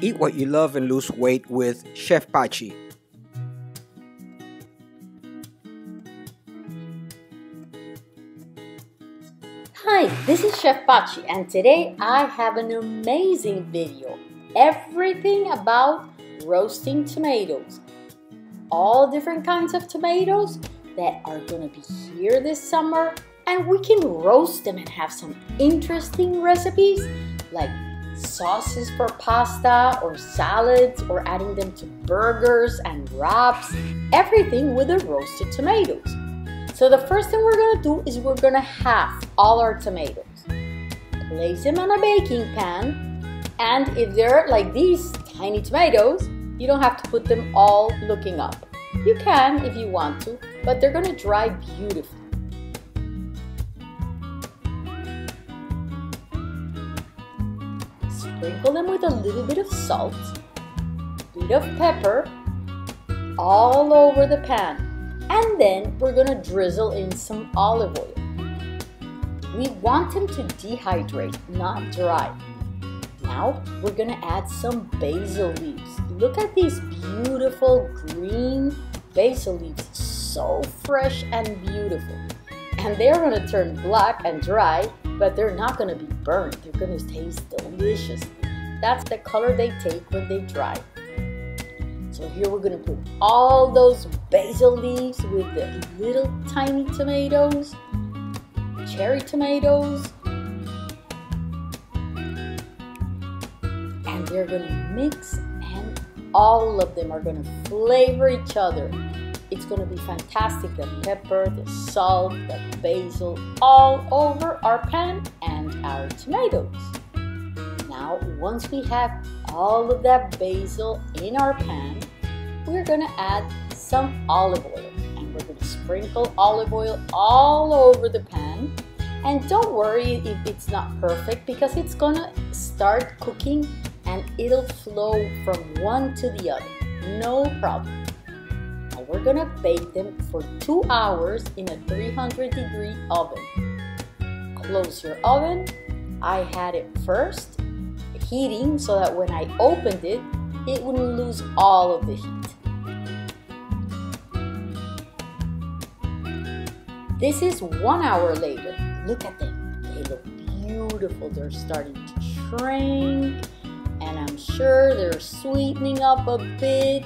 Eat what you love and lose weight with Chef Pachi. Hi, this is Chef Pachi and today I have an amazing video. Everything about roasting tomatoes. All different kinds of tomatoes that are gonna be here this summer and we can roast them and have some interesting recipes like sauces for pasta or salads or adding them to burgers and wraps, everything with the roasted tomatoes. So the first thing we're gonna do is we're gonna half all our tomatoes. Place them on a baking pan and if they're like these tiny tomatoes, you don't have to put them all looking up. You can if you want to, but they're gonna dry beautifully. Sprinkle them with a little bit of salt, bit of pepper, all over the pan. And then we're gonna drizzle in some olive oil. We want them to dehydrate, not dry. Now we're gonna add some basil leaves. Look at these beautiful green basil leaves, so fresh and beautiful. And they're gonna turn black and dry, but they're not gonna be burnt. They're gonna taste delicious. That's the color they take when they dry. So here we're gonna put all those basil leaves with the little tiny tomatoes, cherry tomatoes, and they're gonna mix and all of them are gonna flavor each other. It's gonna be fantastic. The pepper, the salt, the basil, all over our pan and our tomatoes. Now, once we have all of that basil in our pan, we're gonna add some olive oil. And we're gonna sprinkle olive oil all over the pan. And don't worry if it's not perfect because it's gonna start cooking and it'll flow from one to the other. No problem. We're gonna bake them for two hours in a 300 degree oven. Close your oven. I had it first heating so that when I opened it, it wouldn't lose all of the heat. This is one hour later. Look at them. They look beautiful. They're starting to shrink and I'm sure they're sweetening up a bit.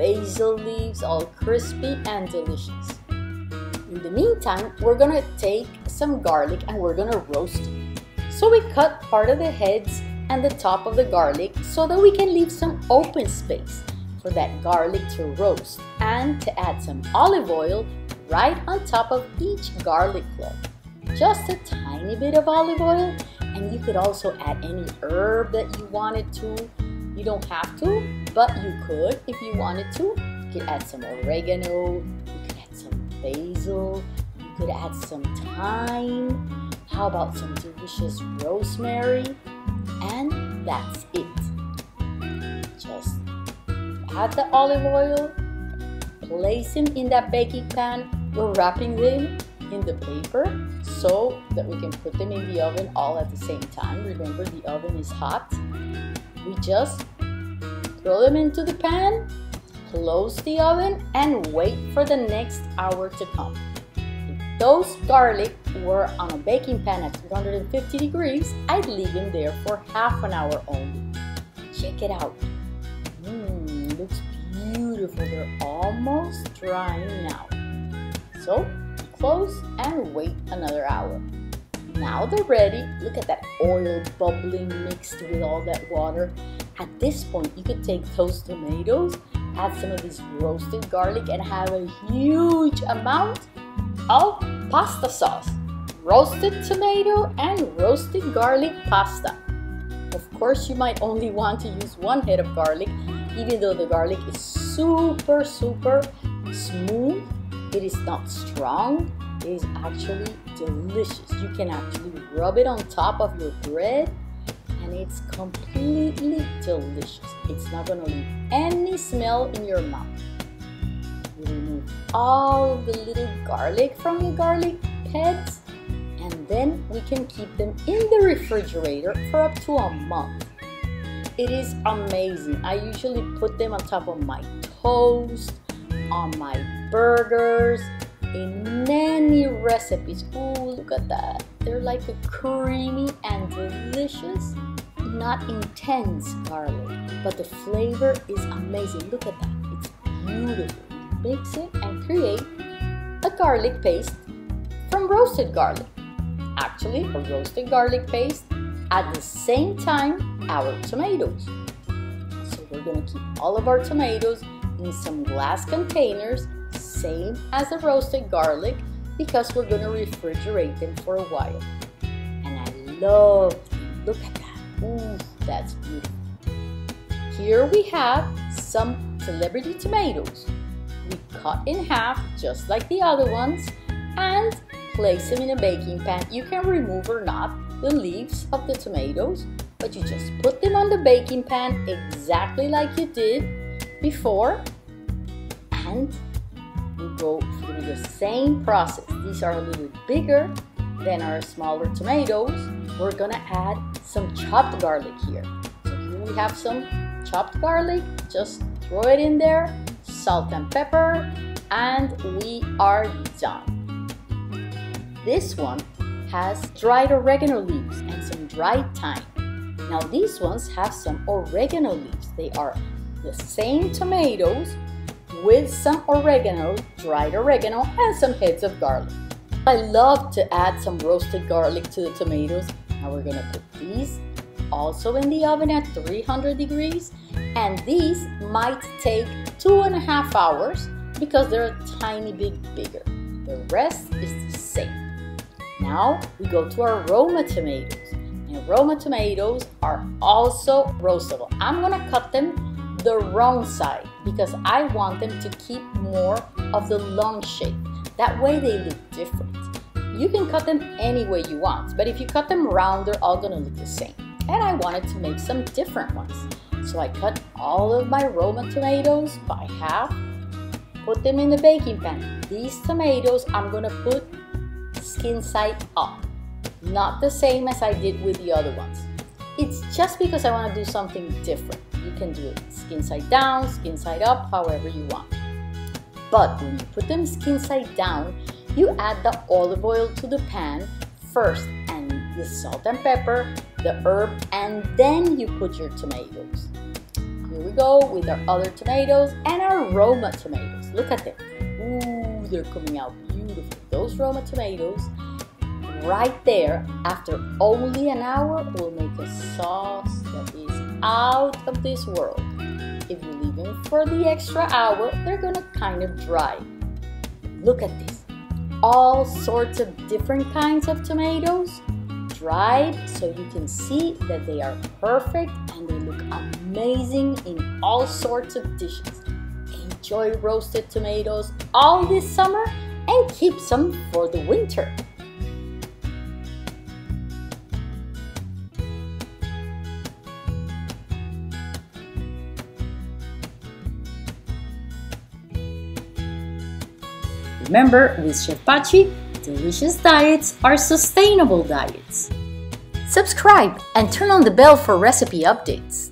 Basil leaves, all crispy and delicious. In the meantime, we're gonna take some garlic and we're gonna roast it. So we cut part of the heads and the top of the garlic so that we can leave some open space for that garlic to roast and to add some olive oil right on top of each garlic clove. Just a tiny bit of olive oil and you could also add any herb that you wanted to. You don't have to, but you could if you wanted to. You could add some oregano, you could add some basil, you could add some thyme. How about some delicious rosemary? And that's it. Just add the olive oil, place them in that baking pan. We're wrapping them in the paper so that we can put them in the oven all at the same time. Remember the oven is hot. We just throw them into the pan, close the oven and wait for the next hour to come. If those garlic were on a baking pan at 250 degrees, I'd leave them there for half an hour only. Check it out. Mmm, looks beautiful. They're almost drying now. So close and wait another hour. Now they're ready. Look at that oil bubbling mixed with all that water. At this point, you could take those tomatoes, add some of this roasted garlic, and have a huge amount of pasta sauce. Roasted tomato and roasted garlic pasta. Of course, you might only want to use one head of garlic, even though the garlic is super, super smooth it is not strong. It is actually delicious. You can actually rub it on top of your bread and it's completely delicious. It's not to leave any smell in your mouth. You remove all the little garlic from the garlic heads and then we can keep them in the refrigerator for up to a month. It is amazing. I usually put them on top of my toast, on my burgers, in many recipes. Ooh, look at that. They're like a creamy and delicious, not intense garlic, but the flavor is amazing. Look at that. It's beautiful. Mix it and create a garlic paste from roasted garlic. Actually, a roasted garlic paste at the same time our tomatoes. So we're gonna keep all of our tomatoes in some glass containers same as the roasted garlic because we're to refrigerate them for a while. And I love them. Look at. Ooh, that's beautiful. Here we have some celebrity tomatoes. We cut in half just like the other ones and place them in a baking pan. You can remove or not the leaves of the tomatoes, but you just put them on the baking pan exactly like you did before and we go through the same process. These are a little bigger than our smaller tomatoes. We're gonna add some chopped garlic here. So here we have some chopped garlic. Just throw it in there, salt and pepper, and we are done. This one has dried oregano leaves and some dried thyme. Now these ones have some oregano leaves. They are the same tomatoes with some oregano, dried oregano, and some heads of garlic. I love to add some roasted garlic to the tomatoes. Now we're gonna put these also in the oven at 300 degrees and these might take two and a half hours because they're a tiny bit bigger. The rest is the same. Now we go to our Roma tomatoes. And Roma tomatoes are also roastable. I'm gonna cut them the wrong side because I want them to keep more of the long shape. That way they look different. You can cut them any way you want, but if you cut them round, they're all gonna look the same. And I wanted to make some different ones. So I cut all of my Roma tomatoes by half, put them in the baking pan. These tomatoes I'm gonna put skin side up, not the same as I did with the other ones. It's just because I wanna do something different. You can do it skin side down, skin side up, however you want. But when you put them skin side down, you add the olive oil to the pan first and the salt and pepper, the herb, and then you put your tomatoes. Here we go with our other tomatoes and our Roma tomatoes. Look at them. Ooh, they're coming out beautiful. Those Roma tomatoes right there after only an hour will make a sauce that is out of this world. If you leave them for the extra hour, they're gonna kind of dry. Look at this. All sorts of different kinds of tomatoes dried so you can see that they are perfect and they look amazing in all sorts of dishes. Enjoy roasted tomatoes all this summer and keep some for the winter. Remember, with Chef Pachi, delicious diets are sustainable diets. Subscribe and turn on the bell for recipe updates.